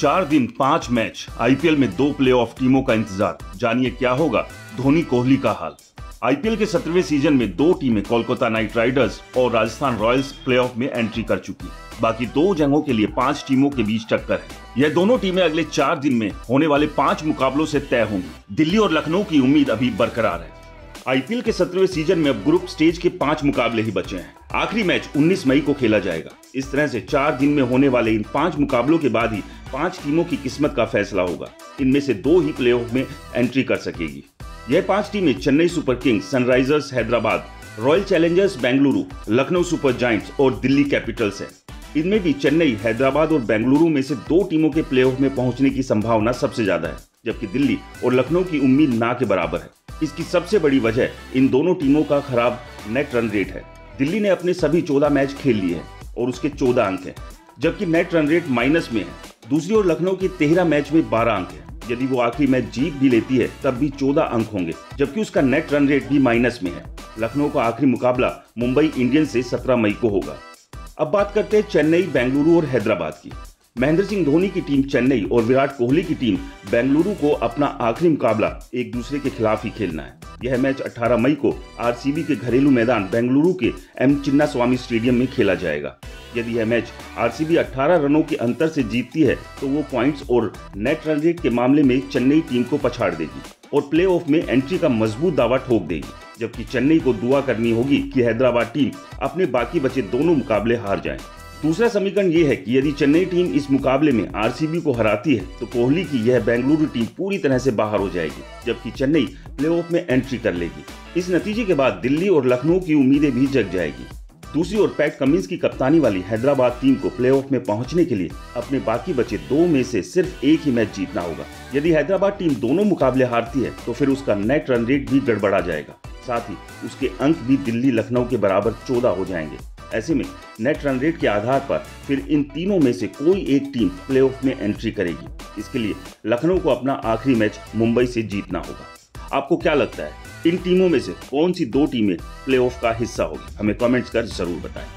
चार दिन पाँच मैच, आईपीएल में दो प्लेऑफ टीमों का इंतज़ार। जानिए क्या होगा धोनी कोहली का हाल। आईपीएल के सत्रहवें सीज़न में दो टीमें, कोलकाता नाइट राइडर्स और राजस्थान रॉयल्स प्लेऑफ में एंट्री कर चुकी बाकी दो जंगों के लिए पाँच टीमों के बीच टक्कर है। यह दोनों टीमें अगले चार दिन में होने वाले पाँच मुकाबलों से तय होंगी। दिल्ली और लखनऊ की उम्मीद अभी बरकरार है। आईपीएल के सत्रहवें सीज़न में अब ग्रुप स्टेज के पाँच मुकाबले ही बचे हैं। आखिरी मैच 19 मई को खेला जाएगा। इस तरह से चार दिन में होने वाले इन पाँच मुकाबलों के बाद ही पाँच टीमों की किस्मत का फैसला होगा। इनमें से दो ही प्लेऑफ में एंट्री कर सकेगी। यह पाँच टीमें Chennai Super Kings, Sunrisers, Hyderabad, Royal Challengers, Bengaluru, Lucknow Super Giants और दिल्ली कैपिटल्स है। इनमें भी चेन्नई, हैदराबाद और बेंगलुरु में से दो टीमों के प्लेऑफ में पहुँचने की संभावना सबसे ज़्यादा है, जबकि दिल्ली और लखनऊ की उम्मीद ना के बराबर है। इसकी सबसे बड़ी वजह इन दोनों टीमों का खराब नेट रन रेट है। दिल्ली ने अपने सभी चौदह मैच खेल लिए हैं और उसके चौदह अंक हैं, जबकि नेट रन रेट माइनस में है। दूसरी ओर लखनऊ की तेरह मैच में बारह अंक है। यदि वो आखिरी मैच जीत भी लेती है, तब भी चौदह अंक होंगे, जबकि उसका नेट रन रेट भी माइनस में है। लखनऊ का आखिरी मुकाबला मुंबई इंडियंस से सत्रह मई को होगा। अब बात करते हैं चेन्नई, बेंगलुरु और हैदराबाद की। महेंद्र सिंह धोनी की टीम चेन्नई और विराट कोहली की टीम बेंगलुरु को अपना आखिरी मुकाबला एक दूसरे के खिलाफ ही खेलना है। यह मैच 18 मई को आरसीबी के घरेलू मैदान बेंगलुरु के एम चिन्ना स्वामी स्टेडियम में खेला जाएगा। यदि यह मैच आरसीबी 18 रनों के अंतर से जीतती है तो वो पॉइंट्स और नेट रन रेट के मामले में चेन्नई टीम को पछाड़ देगी और प्ले में एंट्री का मज़बूत दावा ठोक देगी, जबकि चेन्नई को दुआ करनी होगी कि हैदराबाद टीम अपने बाकी बचे दोनों मुकाबले हार जाए। दूसरा समीकरण ये है कि यदि चेन्नई टीम इस मुकाबले में आरसीबी को हराती है तो कोहली की यह बेंगलुरु टीम पूरी तरह से बाहर हो जाएगी, जबकि चेन्नई प्लेऑफ में एंट्री कर लेगी। इस नतीजे के बाद दिल्ली और लखनऊ की उम्मीदें भी जग जाएगी। दूसरी ओर पैट कमिंस की कप्तानी वाली हैदराबाद टीम को प्लेऑफ में पहुँचने के लिए अपने बाकी बचे दो में से सिर्फ़ एक ही मैच जीतना होगा। यदि हैदराबाद टीम दोनों मुकाबले हारती है तो फिर उसका नेट रन रेट भी गड़बड़ा जाएगा। साथ ही उसके अंक भी दिल्ली लखनऊ के बराबर चौदह हो जाएँगे। ऐसे में नेट रन रेट के आधार पर फिर इन तीनों में से कोई एक टीम प्लेऑफ में एंट्री करेगी। इसके लिए लखनऊ को अपना आखिरी मैच मुंबई से जीतना होगा। आपको क्या लगता है, इन टीमों में से कौन सी दो टीमें प्लेऑफ का हिस्सा होगी? हमें कमेंट्स कर ज़रूर बताएँ।